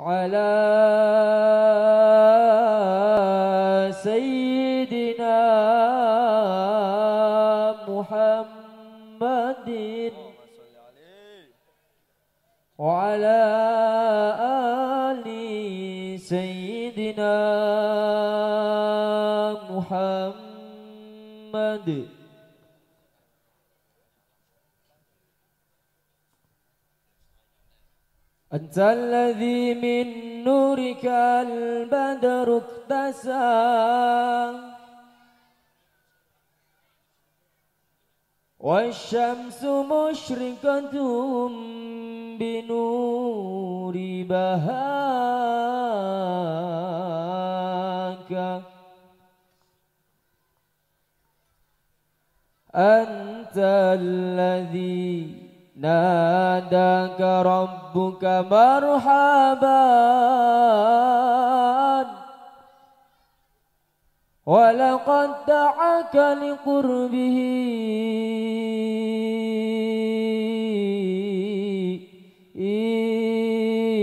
على أنت الذي من نورك البدر اكتسى والشمس مشرقة بنور بهاك. أنت الذي ناداك ربك مرحبا ولقد دعاك لقربه.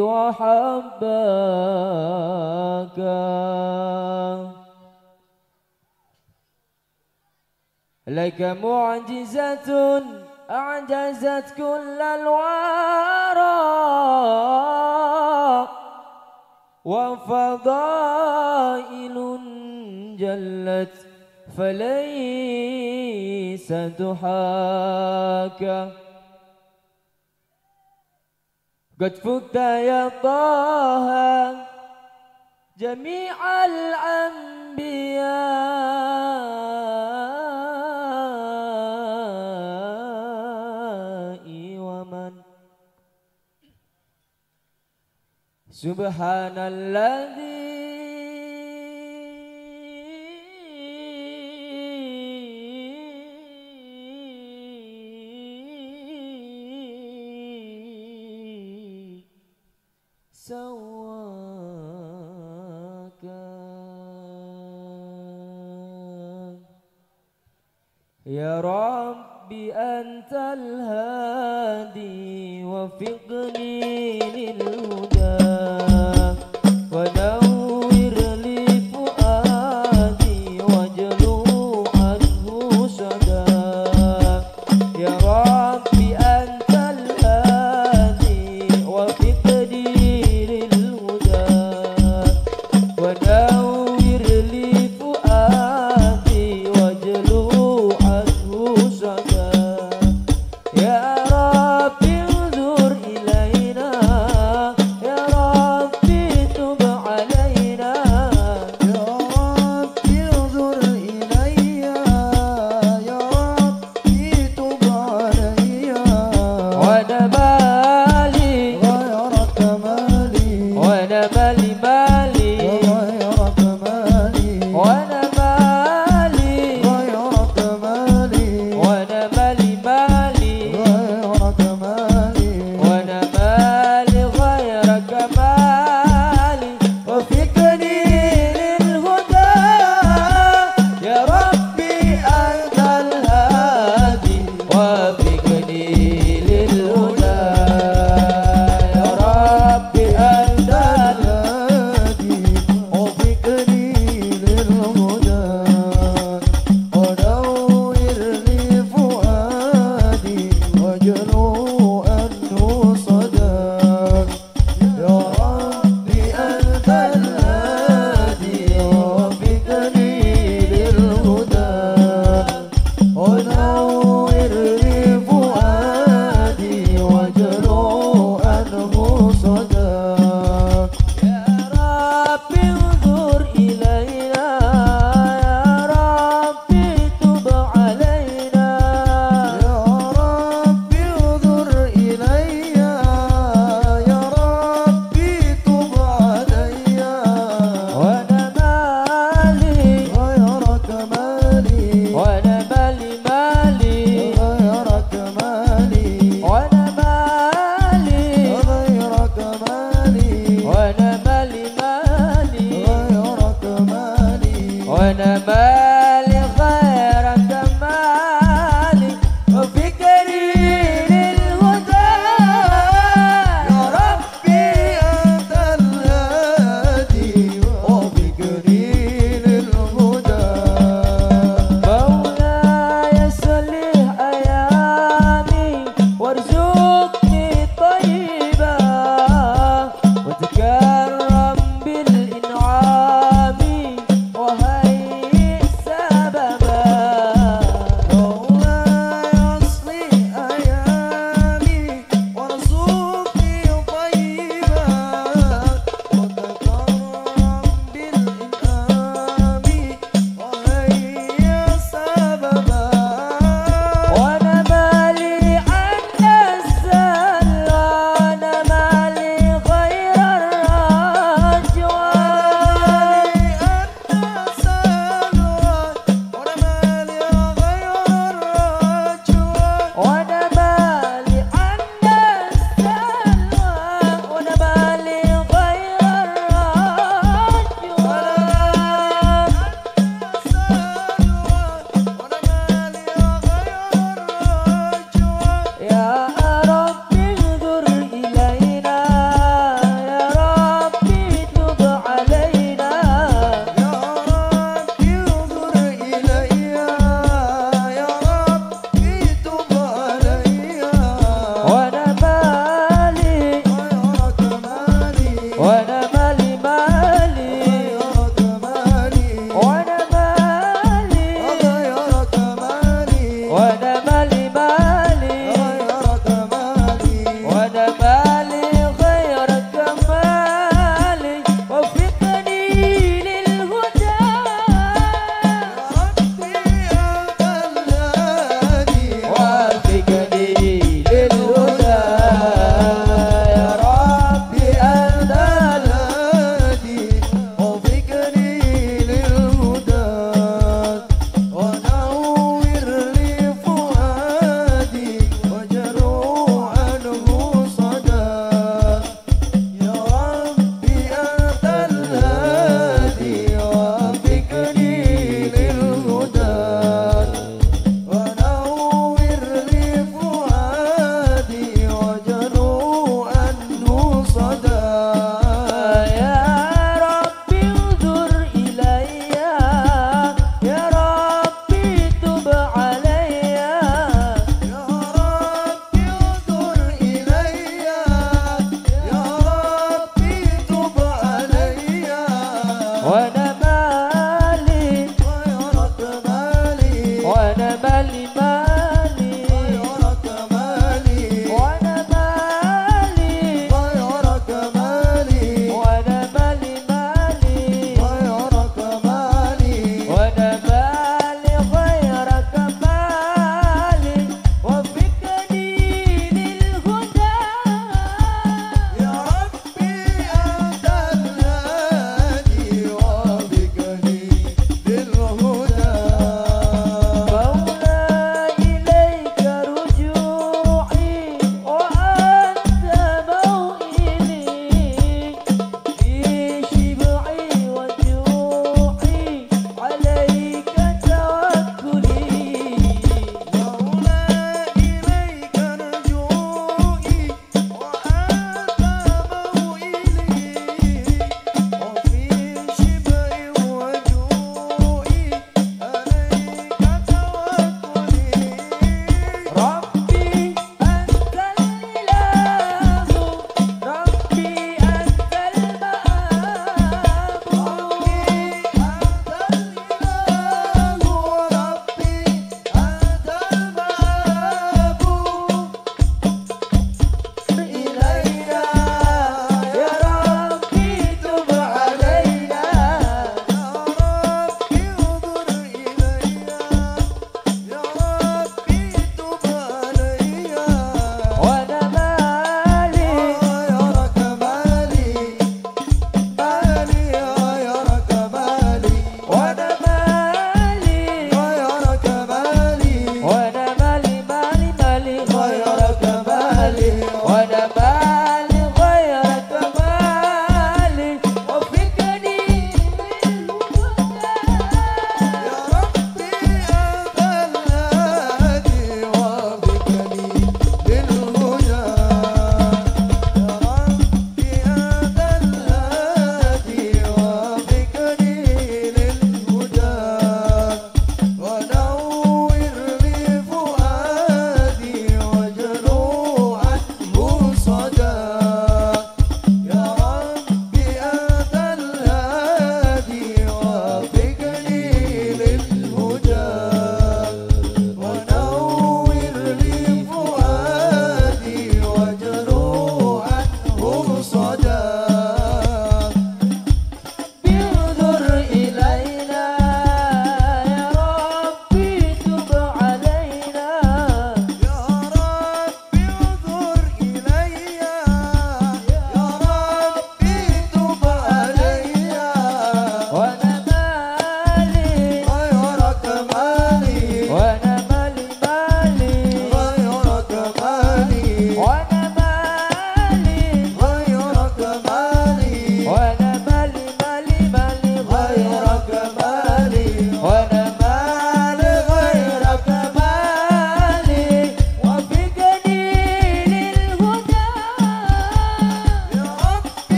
وحباك. لك معجزة أعجزت كل الورى وفضائل جلت فليس تحاكى قد فكت يا طه جميع الأنبياء. Rahman Subhanalladzi وفقني you know.